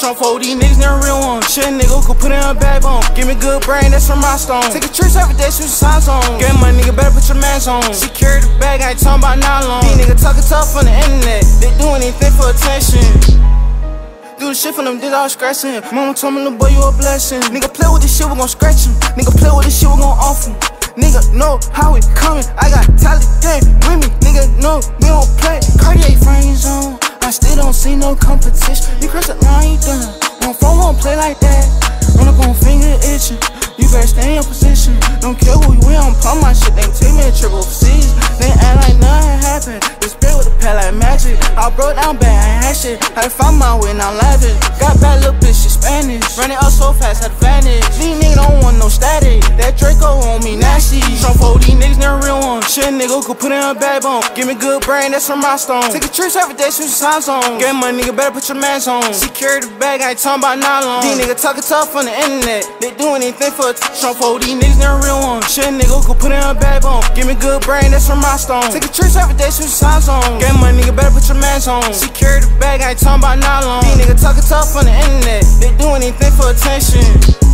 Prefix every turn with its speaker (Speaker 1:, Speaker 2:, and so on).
Speaker 1: Trump for these niggas, never real one. Shit, nigga, could put in a backbone. Give me good brain, that's from my stone. Take a trips every day, shoot signs on. Get my nigga, better put your mans on. She Secure the bag, I ain't talking about nylon. These niggas talking tough on the internet. They do anything for attention. Do the shit for them, did all scratching. Mama told me, little boy, you a blessing. Nigga, play with this shit, we gon' scratch him. Nigga, play with this shit, we gon' off him. Nigga, know how it coming. I got Tally gang with me. Nigga, know we don't play. Cartier frames on. I still don't see no competition. You cross the line, you done. On phone, won't play like that. Run up on finger itching. You better stay in your position. Don't care who you with, I'm pump my shit. They take me a trip overseas. They act like nothing happened. They spit with a pad like magic. I broke down bad, I had shit. Had to find my way, now lavish. Got bad little bitch, she Spanish. Running up so fast, had advantage. These for these niggas, never real one. Shit, nigga, could put in a backbone. Give me good brain, that's from my stone. Take a trips every day, shoot signs on. Get money, nigga, better put your mans on. Secure the bag, I ain't talking about nylon. These niggas talking tough on the internet. They do anything for a Trump for these niggas, never real one. Shit, nigga, could put in a backbone. Give me good brain, that's from my stone. Take a trips every day, shoot signs on. Get money, nigga, better put your mans on. Secure the bag, I ain't talking about nylon. These niggas talking tough on the internet. They do anything for attention.